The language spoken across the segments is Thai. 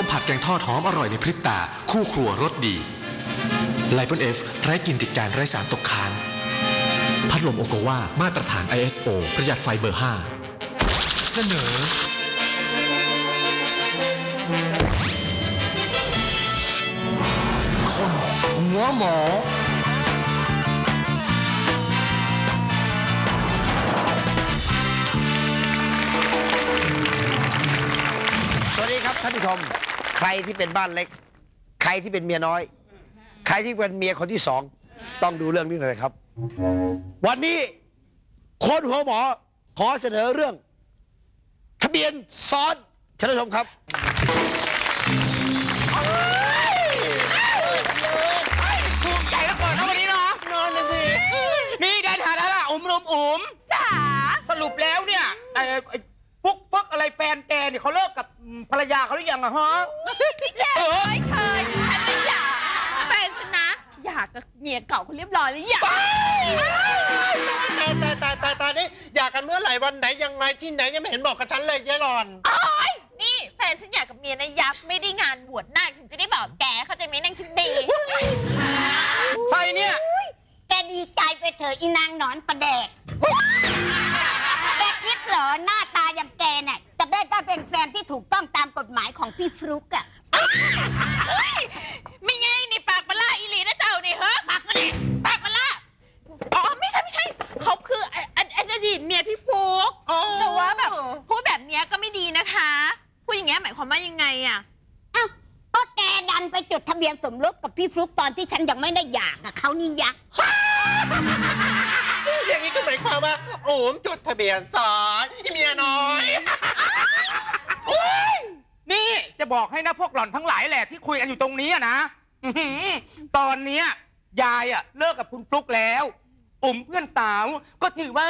้มผัดแกงทอดหอมอร่อยในพริบตา คู่ครัวรสดีไลปอนเอฟไร้กลิ่นติดจานไร้สารตกค้าง พัดลมโอโกวามาตรฐาน ISO ประหยัดไฟเบอร์ 5 เสนอ คนหัวหมอสวัสดีครับท่านผู้ชม ใครที่เป็นบ้านเล็ก ใครที่เป็นเมียน้อย ใครที่เป็นเมียคนที่สอง ต้องดูเรื่องนี้เลยครับ วันนี้คนหัวหมอขอเสนอเรื่อง ทะเบียนซ้อนท่านผู้ชมครับภูมิใจแล้วก่อนนะวันนี้เนาะนอนนะสินี่ได้ทานแล้วล่ะอุ๋มอุ๋มอุ๋มจ๋าสรุปแล้วเนี่ยไอ้ไอ้ ฟุกฟักอะไรแฟนแกเนี่ยเขาเลิกกับอืมภรรยาเขาหรือยังอะฮะพี่แจ๊คเอ้ยเชิญฉันไม่อยากแฟนฉันนะ อยากกับเมียเก่าเขาเรียบร้อยแล้วอยากแต่แต่แต่แต่ตอนนี้อยากกันเมื่อไหร่วันไหนยังไงที่ไหนยังไม่เห็นบอกกับฉันเลยยายหลอนโอ๊ยนี่แฟนฉันอยากกับเมียนะยับไม่ได้งานบวชนาคถึงจะได้บอกแกเข้าใจไหมนางชินดีใครเนี่ยแกดีใจไปเถอะอีนางหนอนประแดกแก พี่ฟลุกอะเฮ้ยไม่ไงนี่ปากปลาล่าอีหลีนะเจ้านี่ฮะปากมาดิปากปลาล่าอ๋อไม่ใช่ไม่ใช่เขาคือออออดีตเมียพี่ฟุกแต่ว่าแบบพูดแบบเนี้ยก็ไม่ดีนะคะพูดอย่างเงี้ยหมายความว่ายังไงอะเอ้าก็แกดันไปจดทะเบียนสมรสกับพี่ฟลุกตอนที่ฉันยังไม่ได้หย่ากับเขานี่ยักษ์อย่างนี้ก็หมายความว่าโอ้มจดทะเบียนสอนเมียน้อยนี่ จะบอกให้นะพวกหล่อนทั้งหลายแหละที่คุยกันอยู่ตรงนี้อะนะอื้อหือตอนเนี้ยยายอะเลิกกับคุณฟลุกแล้ว อุ๋มเพื่อนสาวก็ถือว่า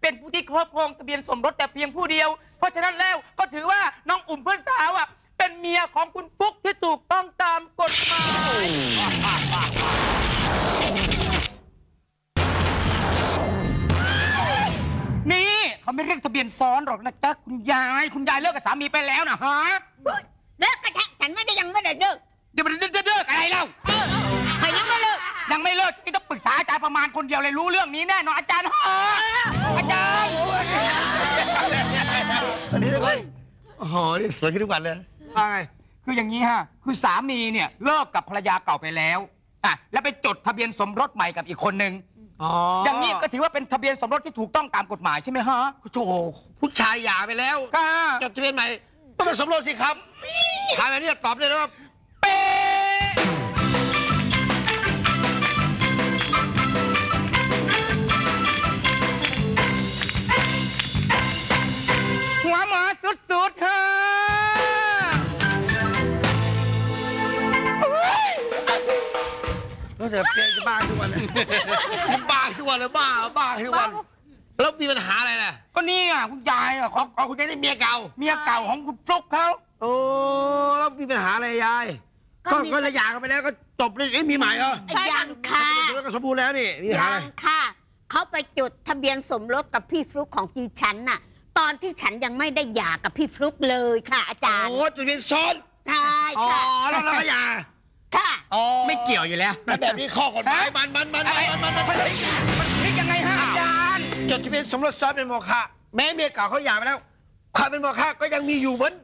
เป็นผู้ที่ครอบครองทะเบียนสมรสแต่เพียงผู้เดียว เพราะฉะนั้นแล้วก็ถือว่าน้องอุ๋มเพื่อนสาวอะเป็นเมียของคุณฟลุกที่ถูกต้องตามกฎหมาย นี่เขาไม่เรียกทะเบียนซ้อนหรอกนะจ๊ะคุณยาย คุณยายเลิกกับสามีไปแล้วนะฮะ เลิกกับฉันฉันไม่ได้ยังไม่ได้เลิกเดี๋ยวมันจะเลิกอะไรเล่าใครยังไม่เลิกยังไม่เลิกนี่ต้องปรึกษาอาจารย์ประมาณคนเดียวเลยรู้เรื่องนี้แน่นอนอาจารย์ฮะอาจารย์วันนี้ทุกคนโอ้โหนี่สวยขึ้นทุกวันเลยว่าไงคืออย่างนี้ฮะคือสามีเนี่ยเลิกกับภรรยาเก่าไปแล้วอะแล้วไปจดทะเบียนสมรสใหม่กับอีกคนนึงอ๋อออย่างนี้ก็ถือว่าเป็นทะเบียนสมรสที่ถูกต้องตามกฎหมายใช่ไหมฮะโถผู้ชายหย่าไปแล้วค่ะจดทะเบียนใหม่ต้องเป็นสมรสสิครับ ถามแบบนี้ตอบเลยนะว่าเป๊ะหัวหมอสุดๆเธอแล้วแต่เปลี่ยนจะบ้าทุกวันเลยบ้าทุกวันเลยบ้าบ้าทุกวัน แล้วมีปัญหาอะไรล่ะก็นี่อะคุณยายอะอ๋ออ๋อคุณยายได้เมียเก่า เมียเก่าของคุณฟลุกเขาโอ้ แล้วมีปัญหาอะไรยาย ก็ก็ระหย่ากันไปแล้วก็จบเลยเอ้ยมีใหม่เหรอใช่ค่ะยังค่ะแล้วก็สมบูรณ์แล้วนี่มีปัญหายัอะไรงค่ะเขาไปจดทะเบียนสมรสกับพี่ฟลุกของจีฉันน่ะ ตอนที่ฉันยังไม่ได้หย่ากับพี่ฟลุกเลยค่ะ อาจารย์โอ้จะเป็นซ้อนใช่อ๋อค่ะแล้วเราก็หย่าค่ะอ๋อไม่เกี่ยวอยู่แล้วแล้วแบบนี้ข้อกฎหมายมันมันมันมันมันมันมันมันพลิกยังไงฮะอาจารย์จดทะเบียนสมรสซ้อนเป็นโมฆะแม้เมียเก่าเขาหย่าไปแล้วความเป็นโมฆะก็ยังมีอยู่เหมือน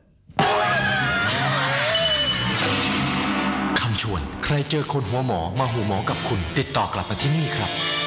วน ใครเจอคนหัวหมอมาหูหมอกับคุณ ติดต่อกลับมาที่นี่ครับ